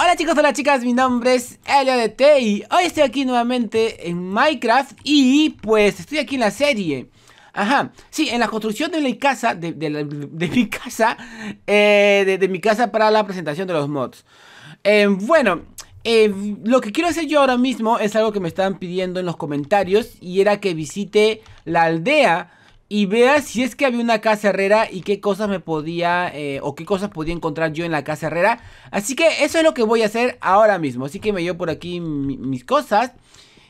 Hola chicos, hola chicas, mi nombre es T y hoy estoy aquí nuevamente en Minecraft y pues estoy aquí en la serie. Ajá, sí, en la construcción de mi casa, de, mi casa, eh, de, mi casa para la presentación de los mods. Eh, bueno, eh, lo que quiero hacer yo ahora mismo es algo que me estaban pidiendo en los comentarios y era que visite la aldea y vea si es que había una casa herrera y qué cosas me podía eh, o qué cosas podía encontrar yo en la casa herrera. Así que eso es lo que voy a hacer ahora mismo. Así que me llevo por aquí mis cosas,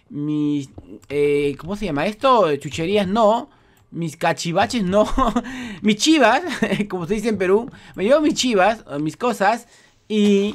mis, eh, ¿cómo se llama esto? Chucherías no, mis cachivaches no, mis chivas, como se dice en Perú. Me llevo mis chivas, mis cosas y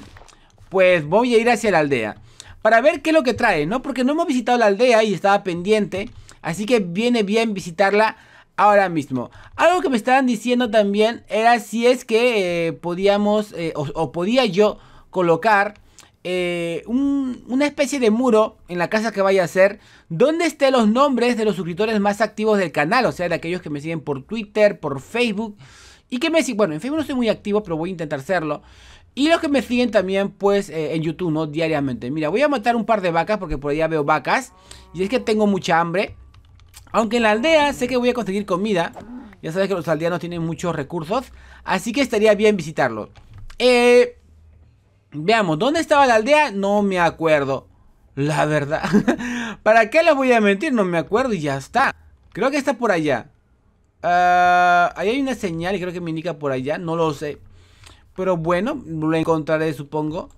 pues voy a ir hacia la aldea. Para ver qué es lo que trae, ¿no? Porque no hemos visitado la aldea y estaba pendiente. Así que viene bien visitarla ahora mismo. Algo que me estaban diciendo también era si es que eh, podíamos eh, o, podía yo colocar eh, una especie de muro en la casa que vaya a hacer donde estén los nombres de los suscriptores más activos del canal, o sea, de aquellos que me siguen por Twitter, por Facebook y que me siguen, bueno, en Facebook no soy muy activo, pero voy a intentar serlo. Y los que me siguen también, pues, en YouTube, ¿no? Diariamente. Mira, voy a matar un par de vacas porque por allá veo vacas. Y es que tengo mucha hambre. Aunque en la aldea sé que voy a conseguir comida. Ya sabes que los aldeanos tienen muchos recursos. Así que estaría bien visitarlo. Eh, veamos, ¿dónde estaba la aldea? No me acuerdo. La verdad. ¿Para qué les voy a mentir? No me acuerdo y ya está. Creo que está por allá. Ah, ahí hay una señal y creo que me indica por allá. No lo sé. Pero bueno, lo encontraré supongo.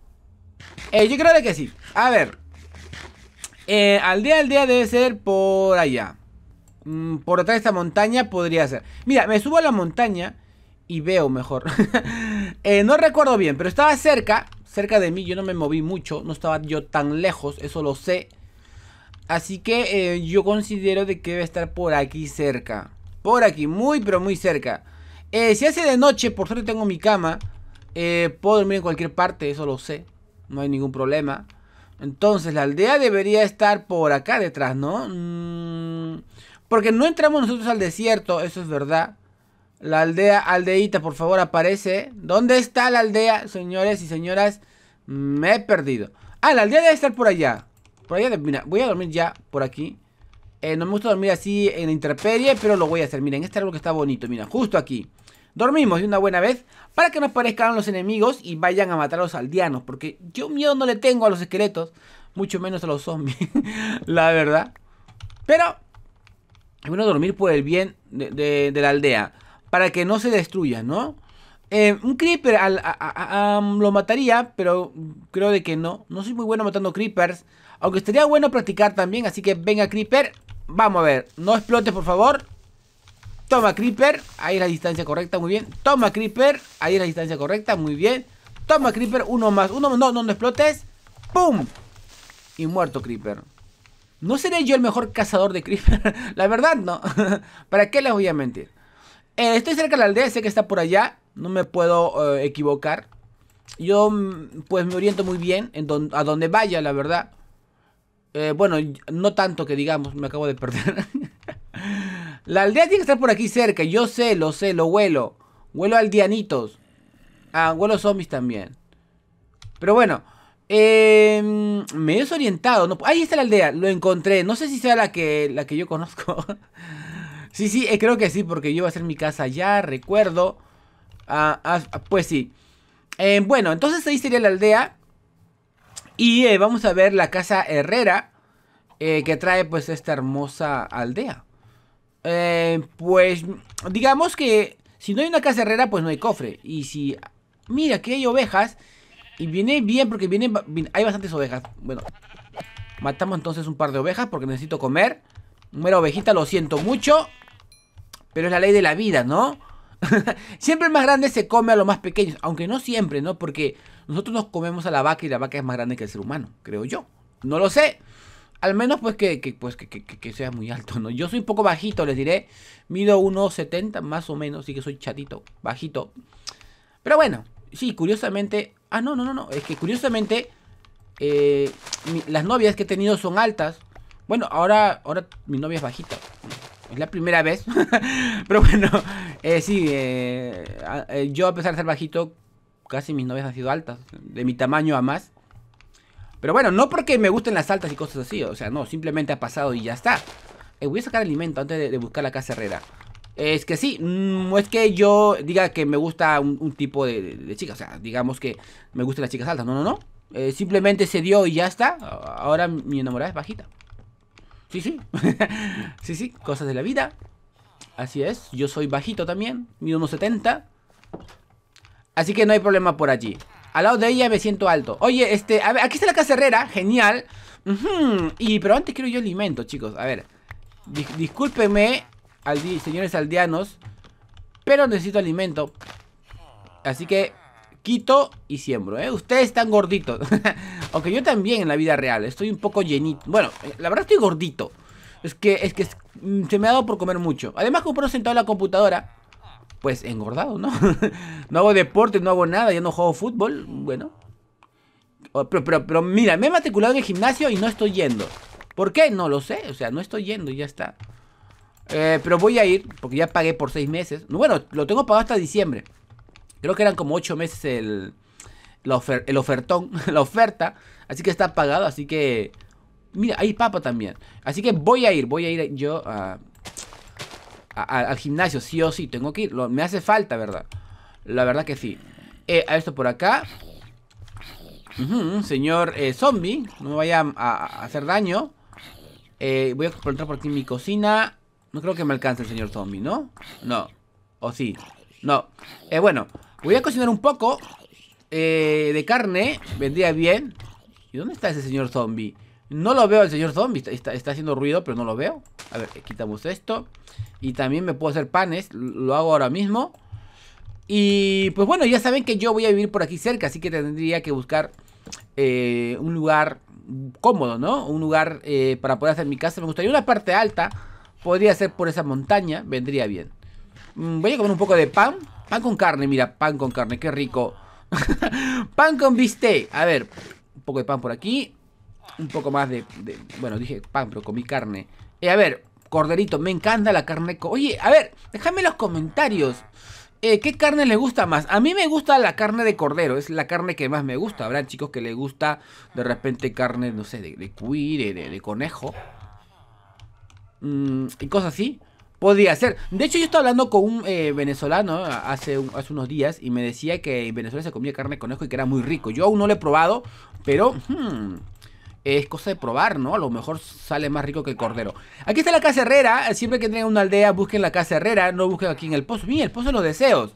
Eh, yo creo que sí. A ver. Eh, aldea, aldea debe ser por allá. Mm, por detrás de esta montaña podría ser. Mira, me subo a la montaña y veo mejor. Eh, no recuerdo bien, pero estaba cerca, cerca de mí. Yo no me moví mucho, no estaba yo tan lejos, eso lo sé. Así que eh, yo considero de que debe estar por aquí cerca. Por aquí, muy pero muy cerca. Eh, si hace de noche, por suerte tengo mi cama. puedo dormir en cualquier parte, eso lo sé. No hay ningún problema. Entonces la aldea debería estar por acá detrás, ¿no? Mmm... Porque no entramos nosotros al desierto, eso es verdad. La aldea, aldeita, por favor, aparece. ¿Dónde está la aldea, señores y señoras? Me he perdido. Ah, la aldea debe estar por allá. Por allá, mira, voy a dormir ya por aquí. Eh, no me gusta dormir así en la pero lo voy a hacer. Miren, este árbol que está bonito, mira, justo aquí. Dormimos de una buena vez para que no aparezcan los enemigos y vayan a matar a los aldeanos. Porque yo miedo no le tengo a los esqueletos, mucho menos a los zombies, la verdad. Pero bueno dormir por el bien de, la aldea. Para que no se destruya, ¿no? Eh, un creeper lo mataría, pero creo de que no. No soy muy bueno matando creepers. Aunque estaría bueno practicar también. Así que venga creeper. Vamos a ver. No explote, por favor. Toma creeper. Ahí es la distancia correcta, muy bien. Toma creeper. Ahí es la distancia correcta, muy bien. Toma creeper. Uno más. Uno más. No, no, no explotes. ¡Pum! Y muerto creeper. ¿No seré yo el mejor cazador de creeper? la verdad, no. ¿Para qué les voy a mentir? Eh, estoy cerca de la aldea, sé que está por allá. No me puedo eh, equivocar. Yo, mm, pues, me oriento muy bien en a donde vaya, la verdad. Eh, bueno, no tanto que digamos, me acabo de perder. la aldea tiene que estar por aquí cerca. Yo sé, lo sé, lo huelo. Huelo aldeanitos. Ah, huelo zombies también. Pero bueno, eh, me he desorientado. No, ahí está la aldea, lo encontré. No sé si sea la que, la que yo conozco. sí, sí, eh, creo que sí, porque yo iba a hacer mi casa ya, recuerdo. Ah, ah, pues sí. Eh, bueno, entonces ahí sería la aldea. Y eh, vamos a ver la casa herrera que trae pues esta hermosa aldea. pues digamos que si no hay una casa herrera, pues no hay cofre. Y si... Mira, aquí hay ovejas. Y viene bien porque viene, hay bastantes ovejas. Bueno, matamos entonces un par de ovejas porque necesito comer. Muera ovejita, lo siento mucho. Pero es la ley de la vida, ¿no? siempre el más grande se come a los más pequeños. Aunque no siempre, ¿no? Porque nosotros nos comemos a la vaca y la vaca es más grande que el ser humano, creo yo. No lo sé. Al menos pues que, pues, que, que, sea muy alto, ¿no? Yo soy un poco bajito, les diré. Mido 1,70 más o menos, así que soy chatito, bajito. Pero bueno, sí, curiosamente Ah, no, no, no, no. Es que curiosamente eh, las novias que he tenido son altas. Bueno, ahora, ahora mi novia es bajita. Es la primera vez. Pero bueno, eh, sí, eh, yo a pesar de ser bajito, casi mis novias han sido altas, de mi tamaño a más. Pero bueno, no porque me gusten las altas y cosas así, o sea, no, simplemente ha pasado y ya está. Eh, voy a sacar alimento antes de, buscar la casa herrera. Es que sí, no es que yo diga que me gusta un, tipo de, chica, o sea, digamos que me gustan las chicas altas, no, no, no. Eh, simplemente se dio y ya está. Ahora mi enamorada es bajita. Sí, sí. sí, sí, cosas de la vida. Así es, yo soy bajito también, mido unos 70. Así que no hay problema por allí. Al lado de ella me siento alto. Oye, este, a ver, aquí está la casa herrera, genial. Y, pero antes quiero yo alimento, chicos. A ver, señores aldeanos, pero necesito alimento. Así que quito y siembro, ¿eh? Ustedes están gorditos. Aunque yo también en la vida real, estoy un poco llenito. Bueno, la verdad estoy gordito. Es que, es que mm, se me ha dado por comer mucho. Además, como no sentado en la computadora, pues engordado, ¿no? no hago deporte, no hago nada, ya no juego fútbol, bueno. Pero, pero, pero mira, me he matriculado en el gimnasio y no estoy yendo. ¿Por qué? No lo sé, o sea, no estoy yendo y ya está. Eh, pero voy a ir, porque ya pagué por seis meses. Bueno, lo tengo pagado hasta diciembre. Creo que eran como ocho meses el, el ofertón, la oferta. Así que está pagado, así que... Mira, hay papa también. Así que voy a ir, voy a ir yo a, al gimnasio, sí o sí, tengo que ir. me hace falta, ¿verdad? La verdad que sí. Eh, a esto por acá. señor eh, zombie, no me vaya a, hacer daño. Voy a encontrar por aquí mi cocina. No creo que me alcance el señor zombie, ¿no? No. ¿O sí? No. Eh, bueno, voy a cocinar un poco de carne. Vendría bien. ¿Y dónde está ese señor zombie? No lo veo el señor zombie. Está, está, haciendo ruido, pero no lo veo. A ver, quitamos esto. Y también me puedo hacer panes. Lo hago ahora mismo. Y pues bueno, ya saben que yo voy a vivir por aquí cerca. Así que tendría que buscar eh, un lugar cómodo, ¿no? Un lugar eh, para poder hacer mi casa. Me gustaría una parte alta. Podría ser por esa montaña. Vendría bien. Mm, voy a comer un poco de pan. Pan con carne, mira, pan con carne. Qué rico. pan con bistec. A ver, un poco de pan por aquí un poco más de, bueno, dije pan, pero comí carne. Eh, a ver, corderito, me encanta la carne. Oye, a ver, déjame en los comentarios. Eh, ¿Qué carne les gusta más? A mí me gusta la carne de cordero, es la carne que más me gusta. Habrá chicos que les gusta de repente carne, no sé, de, de de, conejo. Mm, y cosas así. Podría ser. De hecho, yo estaba hablando con un eh, venezolano hace, hace unos días y me decía que en Venezuela se comía carne de conejo y que era muy rico. Yo aún no lo he probado, pero hmm, es cosa de probar, ¿no? A lo mejor sale más rico que el cordero. Aquí está la casa herrera. Siempre que tengan una aldea, busquen la casa herrera. No busquen aquí en el pozo. Mira, el pozo de los deseos.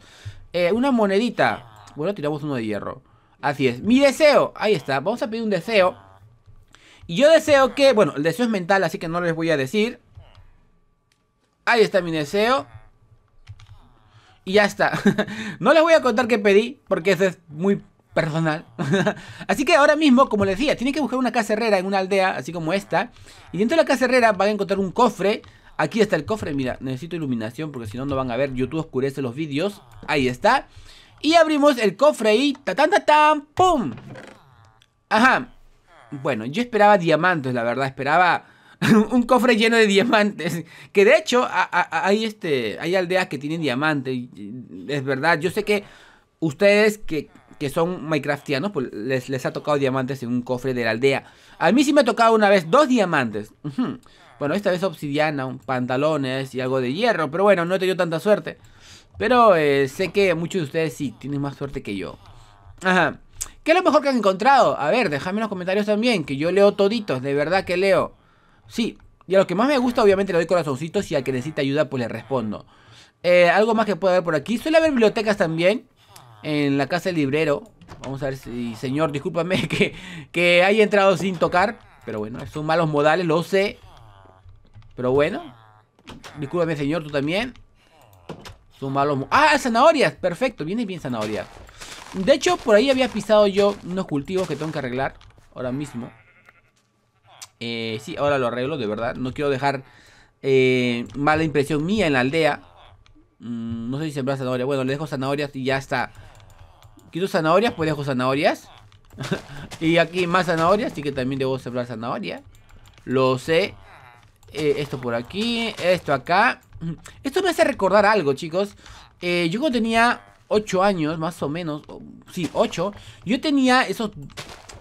Eh, una monedita. Bueno, tiramos uno de hierro. Así es. Mi deseo. Ahí está. Vamos a pedir un deseo. Y yo deseo que... Bueno, el deseo es mental, así que no les voy a decir. Ahí está mi deseo. Y ya está. no les voy a contar qué pedí, porque eso es muy personal. así que ahora mismo, como les decía, tienen que buscar una casa herrera en una aldea, así como esta. Y dentro de la casa herrera van a encontrar un cofre. Aquí está el cofre, mira, necesito iluminación porque si no, no van a ver. YouTube oscurece los vídeos. Ahí está. Y abrimos el cofre y ta tan ta tan pum. Ajá. Bueno, yo esperaba diamantes, la verdad, esperaba un cofre lleno de diamantes. Que de hecho, hay este. Hay aldeas que tienen diamantes. Es verdad. Yo sé que ustedes que que son Minecraftianos, pues les, les ha tocado diamantes en un cofre de la aldea. A mí sí me ha tocado una vez dos diamantes. Bueno, esta vez obsidiana, pantalones y algo de hierro. Pero bueno, no he tenido tanta suerte. Pero eh, sé que muchos de ustedes sí tienen más suerte que yo. Ajá. ¿Qué es lo mejor que han encontrado? A ver, déjame en los comentarios también, que yo leo toditos, de verdad que leo. Sí, y a lo que más me gusta, obviamente le doy corazoncitos y al que necesita ayuda, pues le respondo. Eh, algo más que pueda ver por aquí. Suele haber bibliotecas también en la casa del librero. Vamos a ver si, señor, discúlpame que, que haya entrado sin tocar. Pero bueno, son malos modales, lo sé. Pero bueno. Discúlpame, señor, tú también. Son malos... ¡Ah, zanahorias! Perfecto, viene bien zanahorias. De hecho, por ahí había pisado yo unos cultivos que tengo que arreglar. Ahora mismo. Eh, sí, ahora lo arreglo, de verdad. No quiero dejar eh, mala impresión mía en la aldea. Mm, no sé si sembrar zanahoria. Bueno, le dejo zanahorias y ya está. Quito zanahorias, pues dejo zanahorias. y aquí más zanahorias, así que también debo sembrar zanahoria. Lo sé. Eh, esto por aquí, esto acá. Esto me hace recordar algo, chicos. Yo cuando tenía 8 años, más o menos, sí, 8, yo tenía esos,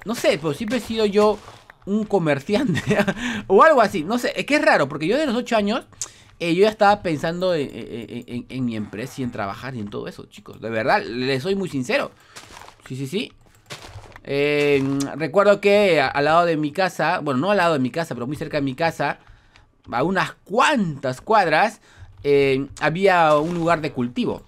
no sé, pero siempre he sido yo un comerciante o algo así, no sé, es que es raro, porque yo de los 8 años... Eh, yo ya estaba pensando en, mi empresa y en trabajar y en todo eso, chicos. De verdad, les soy muy sincero. Sí, sí, sí. Eh, recuerdo que al lado de mi casa, bueno, no al lado de mi casa, pero muy cerca de mi casa, a unas cuantas cuadras, eh, había un lugar de cultivo.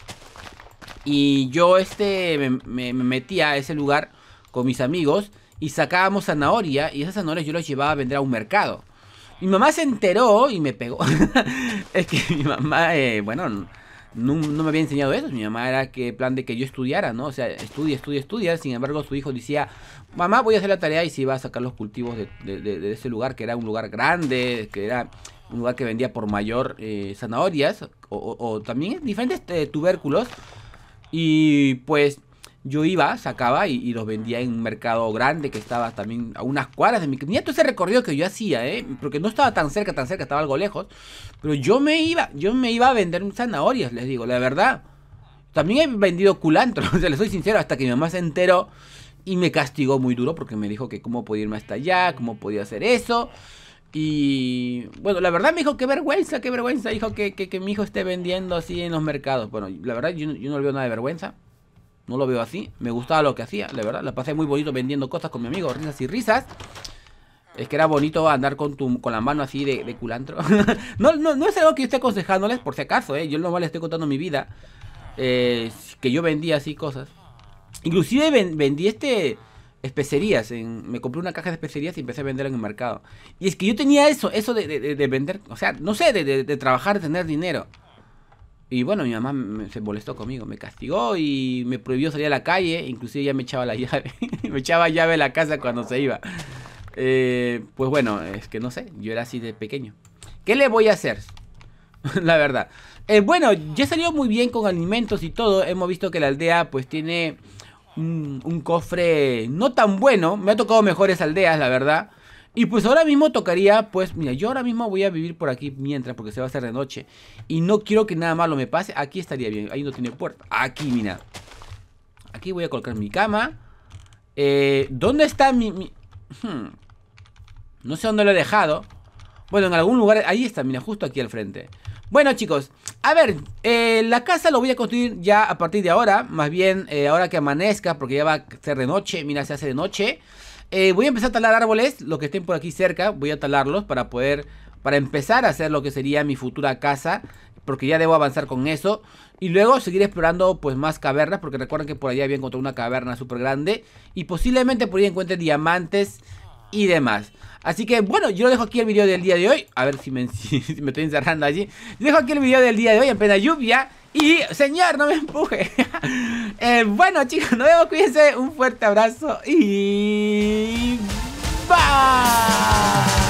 Y yo este me, metía a ese lugar con mis amigos y sacábamos zanahoria y esas zanahorias yo las llevaba a vender a un mercado. Mi mamá se enteró y me pegó. es que mi mamá, eh, bueno, no, me había enseñado eso. Mi mamá era que plan de que yo estudiara, ¿no? O sea, estudia, estudia, estudia. Sin embargo, su hijo decía, mamá, voy a hacer la tarea y se iba a sacar los cultivos de, ese lugar, que era un lugar grande, que era un lugar que vendía por mayor eh, zanahorias o, también diferentes eh, tubérculos. Y pues yo iba, sacaba y, los vendía en un mercado grande que estaba también a unas cuadras de mi... Mira todo ese recorrido que yo hacía, ¿eh? Porque no estaba tan cerca, tan cerca, estaba algo lejos. Pero yo me iba, yo me iba a vender zanahorias, les digo, la verdad. También he vendido culantro, o sea, les soy sincero, hasta que mi mamá se enteró y me castigó muy duro porque me dijo que cómo podía irme hasta allá, cómo podía hacer eso. Y bueno, la verdad me dijo, qué vergüenza, qué vergüenza, dijo que, que, mi hijo esté vendiendo así en los mercados. Bueno, la verdad yo, yo no le veo nada de vergüenza. No lo veo así. Me gustaba lo que hacía, la verdad. La pasé muy bonito vendiendo cosas con mi amigo, risas y risas. Es que era bonito andar con tu, con la mano así de, culantro. no, no, no es algo que yo esté aconsejándoles, por si acaso, ¿eh? Yo nomás les estoy contando mi vida. Eh, que yo vendía así cosas. Inclusive vendí este especerías. En, me compré una caja de especerías y empecé a vender en el mercado. Y es que yo tenía eso, eso de, de vender, o sea, no sé, de, trabajar, de tener dinero. Y bueno, mi mamá se molestó conmigo, me castigó y me prohibió salir a la calle, inclusive ya me echaba la llave, me echaba llave a la casa cuando se iba. Eh, pues bueno, es que no sé, yo era así de pequeño. ¿Qué le voy a hacer? la verdad. Eh, bueno, ya salió muy bien con alimentos y todo. Hemos visto que la aldea pues tiene un cofre no tan bueno. Me ha tocado mejores aldeas, la verdad. Y pues ahora mismo tocaría, pues, mira, yo ahora mismo voy a vivir por aquí mientras, porque se va a hacer de noche. Y no quiero que nada malo me pase. Aquí estaría bien, ahí no tiene puerta. Aquí, mira. Aquí voy a colocar mi cama. Eh, ¿Dónde está mi...? Hmm. No sé dónde lo he dejado. Bueno, en algún lugar... Ahí está, mira, justo aquí al frente. Bueno, chicos, a ver, eh, la casa lo voy a construir ya a partir de ahora. Más bien, eh, ahora que amanezca, porque ya va a ser de noche. Mira, se hace de noche. Eh, voy a empezar a talar árboles, los que estén por aquí cerca, voy a talarlos para poder, para empezar a hacer lo que sería mi futura casa, porque ya debo avanzar con eso. Y luego seguir explorando pues más cavernas, porque recuerden que por allá había encontrado una caverna súper grande. Y posiblemente por ahí encuentre diamantes y demás. Así que bueno, yo dejo aquí el video del día de hoy. A ver si me, si me estoy encerrando allí. Dejo aquí el video del día de hoy en plena lluvia. Y, señor, no me empuje. Eh, bueno, chicos, nos vemos. Cuídense. Un fuerte abrazo. Y. ¡Bye!